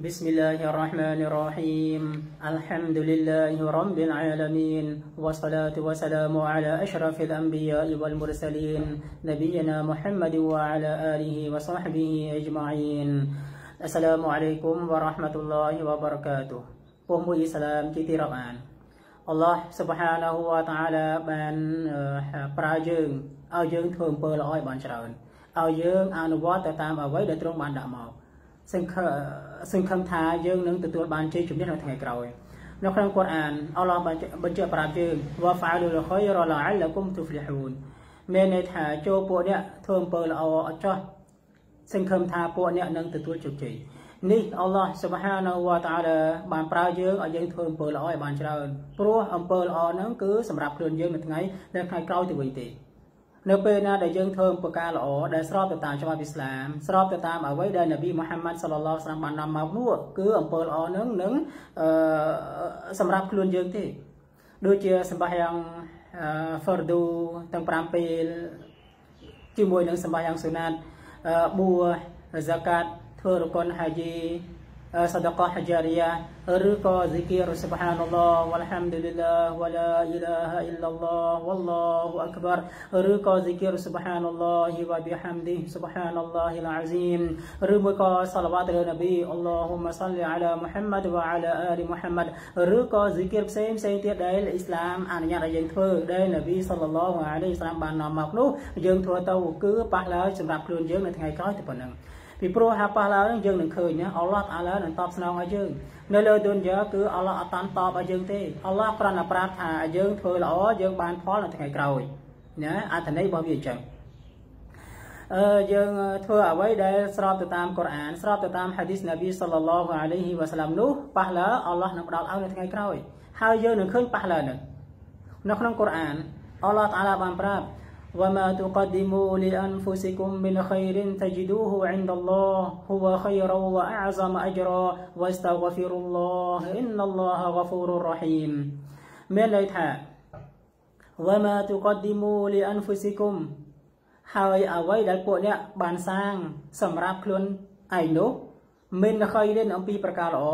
بسم الله الرحمن الرحيم الحمد لله رب العالمين والصلاة والسلام على أشرف الأنبياء والمرسلين نبينا محمد وعلى آله وصحبه أجمعين السلام عليكم ورحمة الله وبركاته ពុំមួយអ៊ីស្លាមជាទីរាប់អានអល់ឡោះសុបហានាហ៊ូវតាអាឡាបានប្រើយើងឲ្យយើងធ្វើអំពើល្អឲ្យបានច្រើនឲ្យយើងអនុវត្តទៅតាមអ្វីដែលទ្រង់បានដាក់មកសង្ឃឹម សង្ឃឹមថាយើងនឹងទទួលបានជ័យជំនះនៅថ្ងៃក្រោយនៅក្នុងកូរ៉ានអល់ឡោះបានបញ្ជាក់ប្រាប់យើងវ៉ាហ្វាលូលខៃរឡាអលគុំទុហ្លីហ៊ូនមានន័យថាចូលពួកអ្នកធ្វើអំពើល្អអត់ចោះសង្ឃឹមថាពួកអ្នកនឹងទទួលជោគជ័យនេះអល់ឡោះសុបហានាវតាអាឡាបានប្រើយើងឲ្យយើងធ្វើអំពើល្អឲ្យបានច្រើនព្រោះអំពើល្អហ្នឹងគឺសម្រាប់ខ្លួនយើងនៅថ្ងៃនៅថ្ងៃក្រោយទៅវិញទេ នៅពេលណាដែលយើងធ្វើអំពើការល្អដែលស្របទៅតាមច្បាប់អ៊ីស្លាមស្របទៅតាមអ្វីដែលនប៊ីមូហាម៉ាត់សល្លឡោះស្លាមបាននាំមកនោះគឺអំពើល្អហ្នឹងនឹងអឺសម្រាប់ខ្លួនយើងទេដូចជាសម្បះយ៉ាងហ្វឺឌូទាំង5ពេលជាមួយនឹងសម្បះយ៉ាងស៊ូណាតបួហ្សាកាតធ្វើរកុនហាជី صدقه حجاريه ឬក៏ zikir subhanallah walhamdulillah wala ilaha illallah wallahu akbar ឬក៏ zikir subhanallah wa bihamdi subhanallah alazim ឬមួយក៏ salawat ទៅនប៊ី Allahumma salli ala Muhammad wa ala ali Muhammad ឬក៏ zikir ផ្សេងផ្សេងទៀតដែលអ៊ីស្លាមអនុញ្ញាតឲ្យយើងធ្វើដែលនប៊ី sallallahu alaihi wasallam បាននាំមកនោះយើងធ្វើទៅគឺប៉ះឡើយសម្រាប់ខ្លួនយើងនៅថ្ងៃក្រោយទៅប៉ុណ្ណឹង ពីព្រោះហាប៉ះឡើយយើងនឹងឃើញណាអល់ឡោះអាឡានឹងតបស្នងឲ្យយើងនៅលើទុនយ៉ាគឺអល់ឡោះអត់តាន់តបឲ្យយើងទេអល់ឡោះគ្រាន់តែប្រាប់ថាយើងធ្វើល្អយើងបានផលនៅថ្ងៃក្រោយណាអត្ថន័យរបស់វាអញ្ចឹងអឺយើងធ្វើអ្វីដែលស្របទៅតាមកូរ៉ានស្របទៅតាមហាឌីសនប៊ីសល្លឡោះអាឡៃហ៊ីវ៉ាសាឡាមនោះប៉ះឡើអល់ឡោះនឹងផ្ដល់ឲ្យនៅថ្ងៃក្រោយហើយយើងនឹងឃើញប៉ះឡើនឹងនៅក្នុងកូរ៉ានអល់ឡោះតាឡាបានប្រាប់ وما تقدموا لأنفسكم من خير تجدوه عند الله هو خيرا وأعظم أجرا واستغفروا الله إن الله غفور رحيم មានន័យថា وما تقدموا لأنفسكم ហើយអ្វីដែលពួកអ្នកបានសាងសម្រាប់ខ្លួនឯងនោះមានខៃរិនអំពីប្រការល្អ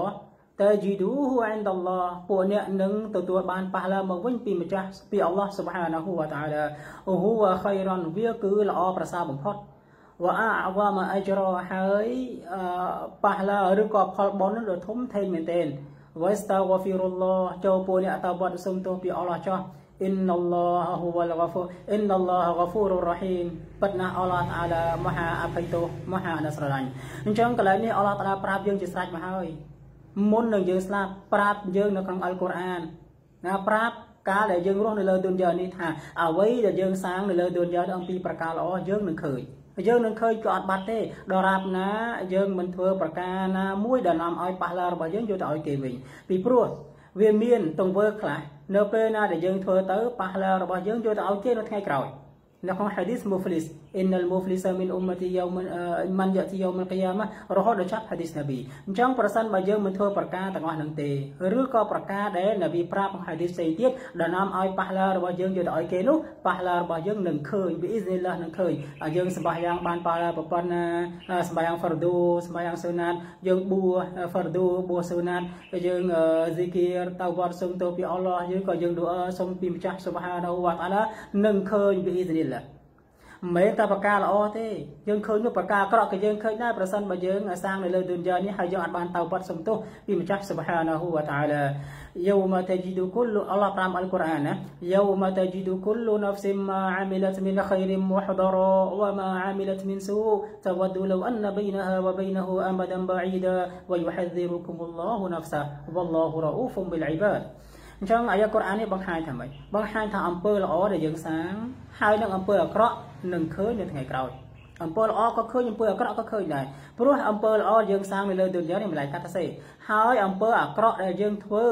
តែជីឌូហ៊ូអិនដឡោះពួកអ្នកនឹងទទួលបានប៉ះឡាមកវិញពីម្ចាស់ពីអល់ឡោះស៊ុបហានាហ៊ូវតាអាឡាហ៊ូវខៃរ៉នវាគឺល្អប្រសើរបំផុតវ៉ាអាវ៉ាម៉ាអជ្រហើយប៉ះឡាឬក៏ផលបុណ្យដ៏ធំធេងមែនទែនវ៉ាស្តាវ៉ាហ្វីរុលឡោះចូលពួកអ្នកតវត្តសុំទោសពីអល់ឡោះចោះ إن الله هو الغفور إن الله غفور رحيم ពិតណាស់អល់ឡោះតាឡាមហាអភ័យទោសមហាអនុស្រឡាញ់អញ្ចឹងកន្លែងនេះអល់ឡោះតាឡាប្រាប់យើងជាស្រេចមកហើយ មុននឹងយើងស្លាប់ប្រាប់យើងនៅក្នុងអល់កុរអានណាប្រាប់កាលដែលយើងរស់នៅលើទុនយ៉ានេះថាអ្វីដែលយើងសាងនៅលើទុនយ៉ាអំពីប្រការល្អយើងនឹងឃើញយើងនឹងឃើញក៏អត់បាត់ទេដរាបណា យើងមិនធ្វើប្រការណាមួយដែលនាំឲ្យប៉ះឡារបស់យើងយកទៅឲ្យគេវិញពីព្រោះវាមានទង្វើខ្លះនៅពេលណាដែលយើងធ្វើទៅប៉ះឡារបស់យើងយកទៅឲ្យគេនៅថ្ងៃក្រោយនៅក្នុង hadith muflis innal muflisa min ummati yawm man yati yawm al-qiyamah រហូតដល់ចប់ hadith នប៊ីអញ្ចឹងប្រសិនបើយើងមិនធ្វើប្រការទាំងអស់នឹងទេឬក៏ប្រការដែលនប៊ីប្រាប់ក្នុង hadith ផ្សេងទៀតដែលនាំឲ្យប៉ះឡារបស់យើងយកទៅឲ្យគេនោះប៉ះឡារបស់យើងនឹងឃើញពីអ៊ីស្នីឡានឹងឃើញយើងសម្បាយ៉ាង បានប៉ះឡាប្រព័ន្ធសម្បាយ៉ាង fardu សម្បាយ៉ាងសុណាតយើងបួ fardu បួសុណាតយើង zikir តវត្តសុំទោសពីអល់ឡោះយើងក៏យើងឌូអឺសុំពីម្ចាស់សុបហានវតាឡានឹងឃើញពីអ៊ីស្នីឡា មិនមែនតែប្រការល្អទេយើងឃើញនោះប្រការអាក្រក់ក៏យើងឃើញដែរប្រសិនបើយើងសាងនៅលើទុនយ៉ានេះហើយយើងអាចបានតៅបាត់សំទោសពីម្ចាស់សុបហានាហ៊ូវតាអាឡាយូម៉ាតាជីឌូគុលអល់ឡោះប្រាំអល់កុរអានណាយូម៉ាតាជីឌូគុលណាហ្វស៊ីម៉ាអាមីឡាតមីនខៃរិមវហដរវម៉ា អាមីឡាតមីនស៊ូតវឌូឡូអនបៃនហាវបៃនហ៊ូអមដានបាអ៊ីដាវយុហឌីរុគុមអល់ឡោះណាហ្វសាវ៉ាឡោះរ៉អ៊ូហ្វុំប៊ីលអ៊ីបាដអញ្ចឹងអាយ៉ាកុរអាននេះបង្ហាញថាម៉េចបង្ហាញថាអំពើល្អដែលយើងសាងហើយនឹងអំពើអាក្រក់នឹងឃើញនៅថ្ងៃក្រោយអំពើល្អក៏ឃើញអំពើអាក្រក់ក៏ឃើញដែរព្រោះអំពើល្អយើងសាងនៅលើទុនយ៉ានេះម្លាយកាត់ទៅសេហើយអំពើអាក្រក់ដែលយើងធ្វើ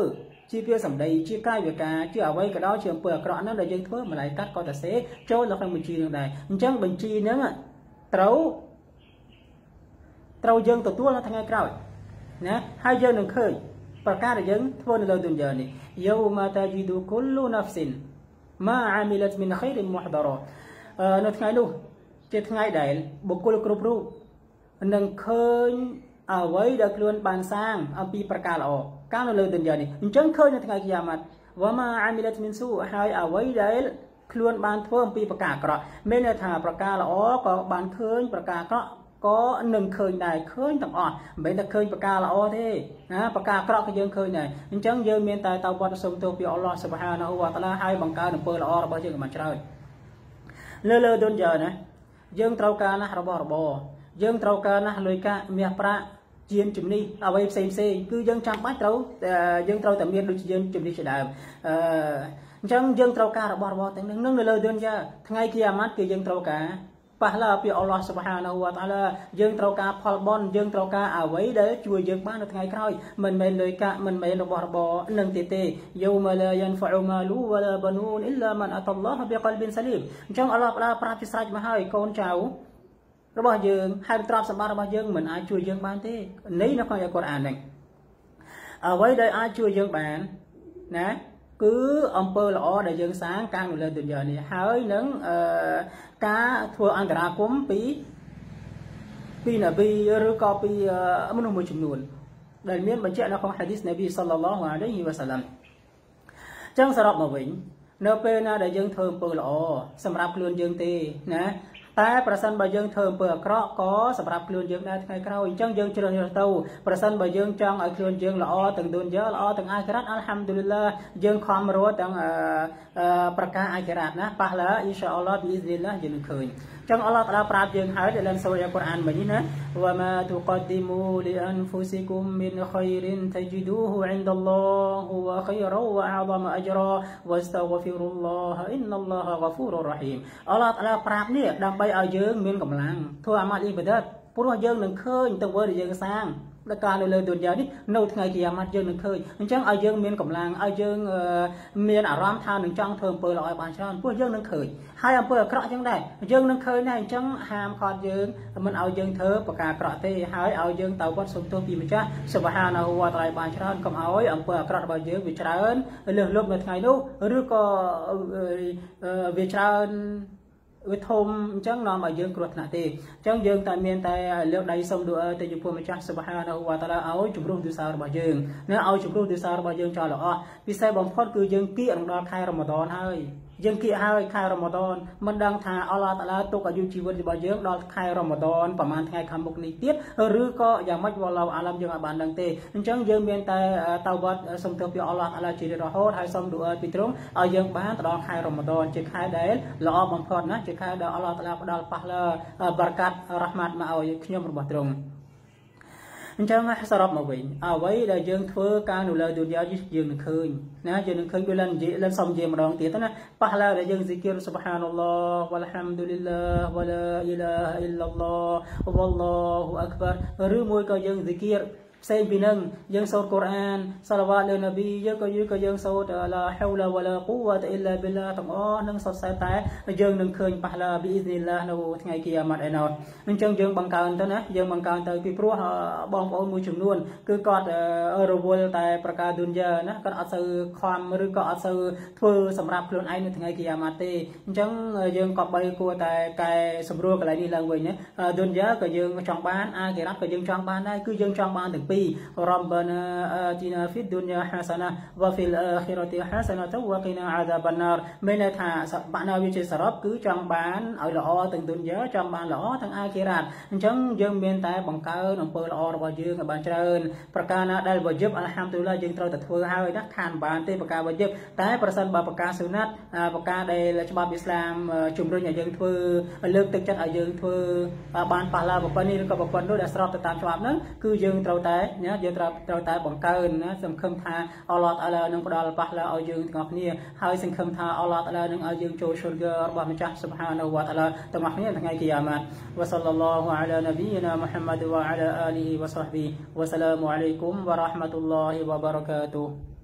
ជាពាក្យសម្ដីជាកាយវិការជាអ្វីក៏ដោយជាអំពើអាក្រក់ហ្នឹងដែលយើងធ្វើម្លាយកាត់ក៏ទៅសេចូលនៅក្នុងបញ្ជីនឹងដែរអញ្ចឹងបញ្ជីហ្នឹងត្រូវត្រូវយើងទទួលនៅថ្ងៃក្រោយណាហើយយើងនឹងឃើញ ប្រការដែលយើងធ្វើនៅលើទុនយ៉ានេះយូម៉ាតាជីឌូគុលលូណាហ្វស៊ីនម៉ាអាមីឡាតមីនខៃរិមមុហដរនៅថ្ងៃនោះជាថ្ងៃដែលបុគ្គលគ្រប់រូបនឹងឃើញអ្វីដែលខ្លួនបានសាងអំពីប្រការល្អកាលនៅលើទុនយ៉ានេះអញ្ចឹងឃើញនៅថ្ងៃគីយ៉ាម៉ាត់វ៉ាម៉ាអាមីលតមីនស៊ូហើយអ្វីដែលខ្លួនបានធ្វើអំពីប្រការអាក្រក់មានន័យថាប្រការល្អក៏បានឃើញប្រការអាក្រក់ ក៏នឹងឃើញដែរឃើញទាំងអស់មិនមែនតែឃើញប្រការល្អទេណាប្រការអាក្រក់ក៏យើងឃើញដែរអញ្ចឹងយើងមានតែតើវត្តសុំទោសពីអល់ឡោះសុបហានាហ៊ូវតាឡាហើយបង្កើនអំពើល្អរបស់យើងបានច្រើនលើលើទុនយ៉ាណាយើងត្រូវការណាស់របស់របរយើងត្រូវការណាស់លុយកាក់មាសប្រាក់ជាងជំនិះអ្វីផ្សេងផ្សេងគឺយើងចាំបាច់ត្រូវយើងត្រូវតែមានដូចជាយើងជំនិះជាដើមអឺអញ្ចឹងយើងត្រូវការរបស់របរទាំងនេះនឹងនៅលើឌុនយ៉ាថ្ងៃគីយ៉ាម៉ាត់គឺយើងត្រូវការ ប៉ះឡាពីអល់ឡោះសុបហានាហ៊ូវតាឡាយើងត្រូវការផលបន់យើងត្រូវការអ្វីដែលជួយយើងបាននៅថ្ងៃក្រោយមិនមែនលុយកាក់មិនមែនរបស់របរនឹងទេទេយូមឡាយ៉ានហ្វអ៊ូម៉ាលូវឡាបនូនអ៊ីឡាម៉ាន់អតឡោះបិកលបិនសាលីមអញ្ចឹងអល់ឡោះផ្ដាប្រាប់ជាស្រេចមកហើយកូនចៅរបស់យើងហើយទ្រព្យសម្បត្តិរបស់យើងមិនអាចជួយយើងបានទេនេះនៅក្នុងអាយកូរ៉ានហ្នឹងអ្វីដែលអាចជួយយើងបានណា គឺអំពើល្អដែលយើងសាងកាងនៅលើទុនយ៉ានេះហើយនឹងអឺការធ្វើអន្តរាគមពីពីនប៊ីឬក៏ពីមនុស្សមួយចំនួន ដែលមានបញ្ជាក់នៅក្នុងហាឌីសនប៊ីសល្លឡោះអាឡៃហ៊ីវ៉ាសាឡាំចឹងសរុបមកវិញ នៅពេលណាដែលយើងធ្វើអំពើល្អសម្រាប់ខ្លួនយើងទេណា តែប្រសិនបើយើងធ្វើអំពើអាក្រក់ក៏សម្រាប់ខ្លួនយើងដែរថ្ងៃក្រោយអញ្ចឹងយើងជ្រើសរើសទៅប្រសិនបើយើងចង់ឲ្យខ្លួនយើងល្អទាំងឌុនយ៉ាល្អទាំងអាខិរ៉ាត់អល់ហាំឌុលឡាយើងខំរត់ទាំងប្រការអាខិរ៉ាត់ណាប៉ះឡាអ៊ីនសាអល់ឡោះប៊ីអ៊ីស្នីឡាយើងនឹងឃើញចឹងអល់ឡោះតាឡាប្រាប់យើងហើយដែលសូរយ៉ាកូរ៉ានមិញណាវ៉ាម៉ាទុកឌីមូលីអានហ្វូស៊ីគុមមីនខៃរិនតជីឌូហ៊ូអ៊ីនដឡោះហ៊ូវខៃរ៉ូវអាហ្សមអជ្រ៉ាវ៉ាស្តហ្វហ្វីរុលឡោះអ៊ីនអល់ឡោះហ្ហ្វូររ៉ហ៊ីមអល់ឡោះតាឡាប្រាប់នេះដើម្បីឲ្យយើងមានកម្លាំងធ្វើអាម៉ាត់អ៊ីបាដាតព្រោះយើងនឹងឃើញទៅវើដែលយើងសាងដល់ការនៅលើទុនយ៉ានេះនៅថ្ងៃគីយ៉ាម៉ាត់យើងនឹងឃើញអញ្ចឹងឲ្យយើងមានកម្លាំងឲ្យយើងមានអារម្មណ៍ថានឹងចង់ធ្វើអំពើល្អឲ្យបានច្រើនព្រោះយើងនឹងឃើញហើយអំពើអាក្រក់អញ្ចឹងដែរយើងនឹងឃើញដែរអញ្ចឹងហាមឃាត់យើងមិនឲ្យយើងធ្វើប្រការអាក្រក់ទេហើយឲ្យយើងទៅវត្តសុំទោសពីម្ចាស់សុបហានហូវតាឡាបានច្រើនកុំឲ្យអំពើអាក្រក់របស់យើងវាច្រើនលើសលប់នៅថ្ងៃនោះឬក៏វាច្រើន វាធំអញ្ចឹងនាំឲ្យយើងគ្រោះថ្នាក់ទេអញ្ចឹងយើងតែមានតែលើកដៃសុំឌូអើទៅចំពោះម្ចាស់សុបហានវតាឡាឲ្យជំរុះទិសារបស់យើងណាឲ្យជំរុះទិសារបស់យើងចោលល្អពិសេសបំផុតគឺយើងគៀកដល់ខែរ៉ម៉ាដនហើយ យើងគៀកហើយខែរ៉ម៉ាដនមិនដឹងថាអល់ឡោះតាឡាទុកអាយុជីវិតរបស់យើងដល់ខែរ៉ម៉ាដនប្រហែលថ្ងៃខាងមុខនេះទៀតឬក៏យ៉ាងម៉េចវ៉ាឡោអាឡាមយើងអាចបានដឹងទេអញ្ចឹងយើងមានតែតៅវត្តសុំទោសពីអល់ឡោះតាឡាជារហូតហើយសុំឌូអឺពីទ្រង់ឲ្យយើងបានទៅដល់ខែរ៉ម៉ាដនជាខែដែលល្អបំផុតណាជាខែដែលអល់ឡោះតាឡាផ្ដល់ប៉ះឡាបារកាត់រ៉ាហ្មាត់មកឲ្យខ្ញុំរបស់ទ្រង់ អញ្ចឹងសរុបមកវិញអ្វីដែលយើងធ្វើការនៅលើឌុនយ៉ាយើងនឹងឃើញណាយើងនឹងឃើញវាឡើងនិយាយឡើងសំនិយាយម្ដងទៀតណាប៉ះឡើដែលយើងស៊ីគីរសុបហានអល់ឡោះវ៉ាល់ហាំឌុលីឡាវ៉ាឡាអ៊ីឡាអ៊ីឡឡោះវ៉ាឡោហ៊ូអក្បារឬមួយក៏យើងស៊ីគីរ ផ្សេងពីនឹងយើងសូត្រកូរ៉ានសាឡាវ៉ាលើនប៊ីយើងក៏យើងក៏យើងសូត្រឡាហៅឡាវ៉ាឡាគូវ៉ាតអ៊ីឡាប៊ីឡាទាំងអស់នឹងសុទ្ធសែតែយើងនឹងឃើញប៉ះឡាប៊ីអ៊ីស្នីឡានៅថ្ងៃគីយ៉ាម៉ាត់ឯណោះអញ្ចឹងយើងបង្កើនទៅណាយើងបង្កើនទៅពីព្រោះបងប្អូនមួយចំនួន គឺគាត់រវល់តែប្រការឌុនយ៉ាណាគាត់អត់សូវខំឬក៏អត់សូវធ្វើសម្រាប់ខ្លួនឯងនៅថ្ងៃគីយ៉ាម៉ាត់ទេអញ្ចឹងយើងក៏បីគួរតែកែសម្រួលកន្លែងនេះឡើងវិញណាឌុនយ៉ាក៏យើងចង់បានអាគីរ៉ាត់ក៏យើងចង់បានដែរគឺយើងចង់បានទាំងព2 ربنا آتنا في الدنيا حسنة وفي الآخرة حسنة وقنا عذاب النار មានន័យថាបាក់ណាវាជាសរុបគឺចង់បានឲ្យល្អទាំងទុនយើចង់បានល្អទាំងអាគិរ៉ាតអញ្ចឹងយើងមានតែបង្កើនអំពើល្អរបស់យើងឲ្យបានច្រើនប្រការណាដែលវយិបអល់ហាំឌុលឡាយើងត្រូវតែធ្វើហើយណាខានបានទេប្រការវយិបតែប្រសិនបើប្រការសុណាត់ប្រការដែលច្បាប់អ៊ីស្លាមជំរុញឲ្យយើងធ្វើលើកទឹកចិត្តឲ្យយើងធ្វើបានប៉ះឡាប្រព័ន្ធនេះឬក៏ប្រព័ន្ធនោះដែលស្របទៅតាមច្បាប់ហ្នឹងគឺយើងត្រូវតែ ែតែណាយើងត្រូវត្រូវតែបង្កើនណាសង្ឃឹមថាអល់ឡោះតាឡានឹងផ្ដល់ប៉ះឡាឲ្យយើងទាំងអស់គ្នាហើយសង្ឃឹមថាអល់ឡោះតាឡានឹងឲ្យយើងចូលសុលករបស់ម្ចាស់ سبحانه វតាឡាទាំងអស់គ្នាថ្ងៃគីយ៉ាម៉ាត់វ៉ាសលឡោះអាឡានប៊ីណាមូហាម៉ាត់វ៉ាអាឡាអាលីវ៉ាសហ្ប៊ីវ៉ាសឡាមអាឡៃគុំវ៉ារ៉ាហ្មាតុលឡោះវ៉ាបារកាតូ